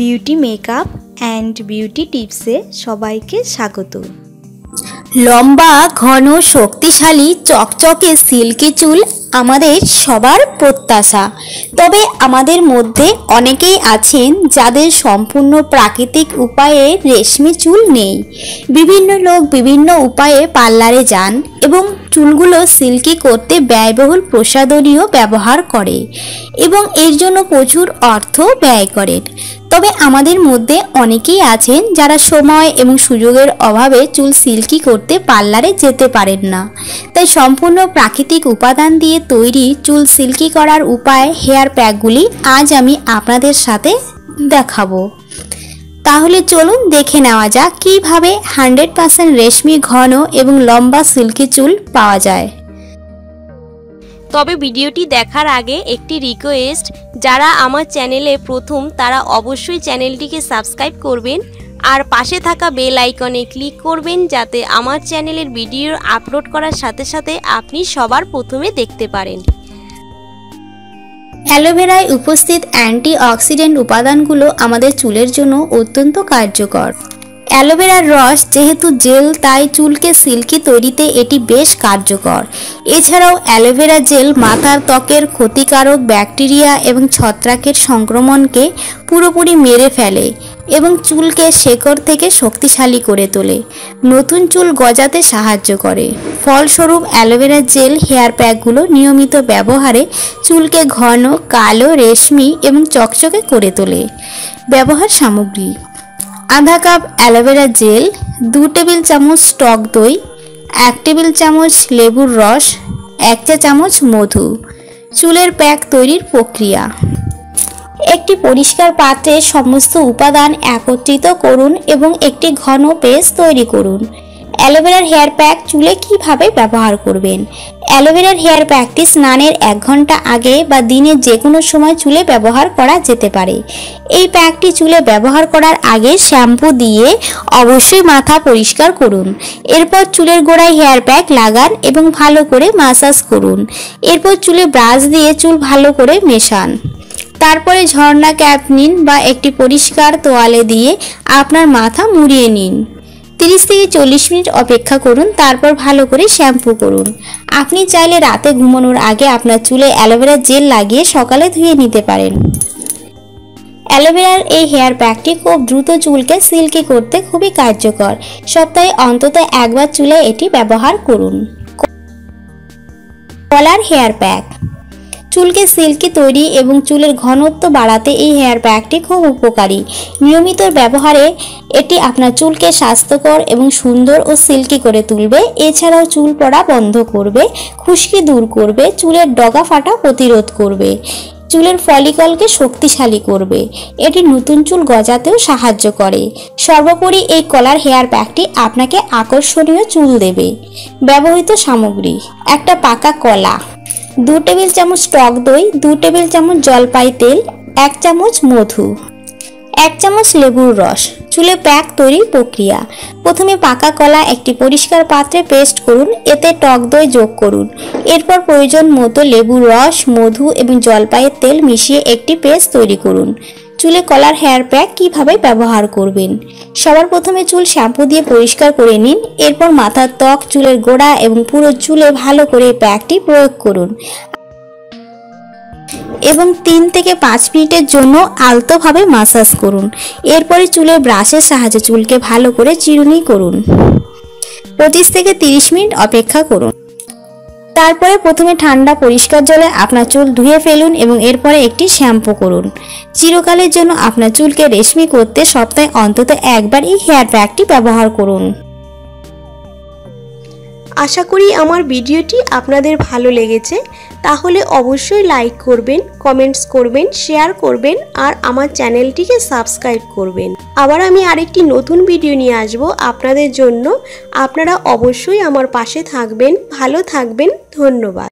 Beauty makeup and beauty টিপসে সবাইকে স্বাগত। লম্বা, ঘন, শক্তিশালী, চকচকে সিল্কি চুল আমাদের সবার প্রত্যাশা। তবে আমাদের মধ্যে অনেকেই আছেন যাদের সম্পূর্ণ প্রাকৃতিক উপায়ে রেশমি চুল নেই। বিভিন্ন লোক বিভিন্ন উপায়ে পার্লারে যান এবং চুলগুলো সিল্কি করতে ব্যয়বহুল প্রসাধনীয় ব্যবহার করে এবং এর জন্য প্রচুর অর্থ ব্যয় করেন তবে আমাদের মধ্যে অনেকেই আছেন যারা সময় এবং সুযোগের অভাবে চুল সিল্কি করতে পার্লারে যেতে পারেন না। তাই সম্পূর্ণ প্রাকৃতিক উপাদান দিয়ে তৈরি চুল সিল্কি করার উপায় হেয়ার প্যাকগুলি আজ আমি আপনাদের সাথে দেখাবো। তাহলে চলুন দেখে নেওয়া যাক কীভাবে হান্ড্রেড পার্সেন্ট রেশমি ঘন এবং লম্বা সিল্কি চুল পাওয়া যায়। তবে ভিডিওটি দেখার আগে একটি রিকোয়েস্ট যারা আমার চ্যানেলে প্রথম, তারা অবশ্যই চ্যানেলটিকে সাবস্ক্রাইব করবেন আর পাশে থাকা বেল আইকনে ক্লিক করবেন যাতে আমার চ্যানেলের ভিডিও আপলোড করার সাথে সাথে আপনি সবার প্রথমে দেখতে পারেন। অ্যালোভেরায় উপস্থিত অ্যান্টি অক্সিডেন্ট উপাদানগুলো আমাদের চুলের জন্য অত্যন্ত কার্যকর। অ্যালোভেরার রস যেহেতু জেল, তাই চুলকে সিল্কি তৈরিতে এটি বেশ কার্যকর। এছাড়াও অ্যালোভেরা জেল মাথার ত্বকের ক্ষতিকারক ব্যাকটেরিয়া এবং ছত্রাকের সংক্রমণকে পুরোপুরি মেরে ফেলে এবং চুলকে শেকড় থেকে শক্তিশালী করে তোলে। নতুন চুল গজাতে সাহায্য করে। ফলস্বরূপ অ্যালোভেরা জেল হেয়ার প্যাকগুলো নিয়মিত ব্যবহারে চুলকে ঘন, কালো, রেশমি এবং চকচকে করে তোলে। ব্যবহার সামগ্রী আধা কাপ অ্যালোভেরা জেল দু টেবিল চামচ টক দই, এক টেবিল চামচ লেবুর রস, এক চা চামচ মধু। চুলের প্যাক তৈরির প্রক্রিয়া। একটি পরিষ্কার পাত্রে সমস্ত উপাদান একত্রিত করুন এবং একটি ঘন পেস্ট তৈরি করুন। অ্যালোভেরার হেয়ার প্যাক চুলে কীভাবে ব্যবহার করবেন? অ্যালোভেরার হেয়ার প্যাকটি স্নানের এক ঘণ্টা আগে বা দিনের যে কোনো সময় চুলে ব্যবহার করা যেতে পারে। এই প্যাকটি চুলে ব্যবহার করার আগে শ্যাম্পু দিয়ে অবশ্যই মাথা পরিষ্কার করুন। এরপর চুলের গোড়ায় হেয়ার প্যাক লাগান এবং ভালো করে মাসাজ করুন। এরপর চুলে ব্রাশ দিয়ে চুল ভালো করে মেশান। তারপরে ঝর্ণা ক্যাপ নিন বা একটি পরিষ্কার তোয়ালে দিয়ে আপনার মাথা মুড়িয়ে নিন। তিরিশ থেকে চল্লিশ মিনিট অপেক্ষা করুন, তারপর ভালো করে শ্যাম্পু করুন। আপনি চাইলে রাতে ঘুমানোর আগে আপনার চুলে অ্যালোভেরা জেল লাগিয়ে সকালে ধুয়ে নিতে পারেন। অ্যালোভেরার এই হেয়ার প্যাকটি খুব দ্রুত চুলকে সিল্কি করতে খুবই কার্যকর। সপ্তাহে অন্তত একবার চুলে এটি ব্যবহার করুন। কলার হেয়ার প্যাক। চুলকে সিল্কি তৈরি এবং চুলের ঘনত্ব বাড়াতে এই হেয়ার প্যাকটি খুব উপকারী। নিয়মিত ব্যবহারে এটি আপনার চুলকে স্বাস্থ্যকর এবং সুন্দর ও সিল্কি করে তুলবে। এছাড়াও চুল পড়া বন্ধ করবে, খুশকি দূর করবে, চুলের ডগা ফাটা প্রতিরোধ করবে, চুলের ফলিকলকে শক্তিশালী করবে। এটি নতুন চুল গজাতেও সাহায্য করে। সর্বোপরি এই কলার হেয়ার প্যাকটি আপনাকে আকর্ষণীয় চুল দেবে। ব্যবহৃত সামগ্রী, একটা পাকা কলা। দু টেবিল চামচ টক দই, দু টেবিল চামচ জলপাই তেল, এক চামচ মধু, এক চামচ লেবুর রস। চুলে প্যাক তৈরির প্রক্রিয়া। প্রথমে পাকা কলা একটি পরিষ্কার পাত্রে পেস্ট করুন, এতে টক দই যোগ করুন। এরপর প্রয়োজন মতো লেবুর রস, মধু এবং জলপাইয়ের তেল মিশিয়ে একটি পেস্ট তৈরি করুন। চুলে কলার হেয়ার প্যাক কীভাবে ব্যবহার করবেন? সবার প্রথমে চুল শ্যাম্পু দিয়ে পরিষ্কার করে নিন। এরপর মাথার ত্বক, চুলের গোড়া এবং পুরো চুলে ভালো করে প্যাকটি প্রয়োগ করুন। এবং তিন থেকে পাঁচ মিনিটের জন্য আলতোভাবে মাসাজ করুন। এরপরে চুলে ব্রাশের সাহায্যে চুলকে ভালো করে চিরুনি করুন। পঁচিশ থেকে তিরিশ মিনিট অপেক্ষা করুন। তারপরে প্রথমে ঠান্ডা পরিষ্কার জলে আপনার চুল ধুয়ে ফেলুন এবং এরপরে একটি শ্যাম্পু করুন। চিরকালের জন্য আপনার চুলকে রেশমি করতে সপ্তাহে অন্তত একবার এই হেয়ার প্যাকটি ব্যবহার করুন। আশা করি আমার ভিডিওটি আপনাদের ভালো লেগেছে। তাহলে অবশ্যই লাইক করবেন কমেন্টস করবেন শেয়ার করবেন, আর আমার চ্যানেলটিকে সাবস্ক্রাইব করবেন। আবার আমি আরেকটি নতুন ভিডিও নিয়ে আসব আপনাদের জন্য। আপনারা অবশ্যই আমার পাশে থাকবেন। ভালো থাকবেন। ধন্যবাদ।